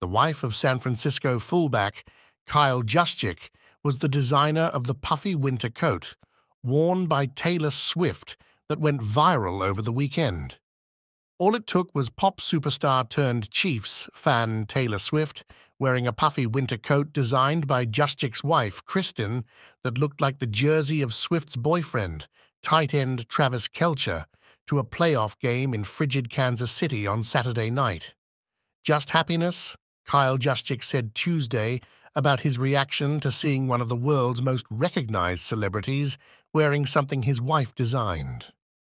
The wife of San Francisco fullback Kyle Juszczyk was the designer of the puffy winter coat, worn by Taylor Swift, that went viral over the weekend. All it took was pop superstar turned Chiefs fan Taylor Swift wearing a puffy winter coat designed by Juszczyk's wife, Kristin, that looked like the jersey of Swift's boyfriend, tight end Travis Kelce, to a playoff game in frigid Kansas City on Saturday night. Just happiness? Kyle Juszczyk said Tuesday about his reaction to seeing one of the world's most recognized celebrities wearing something his wife designed.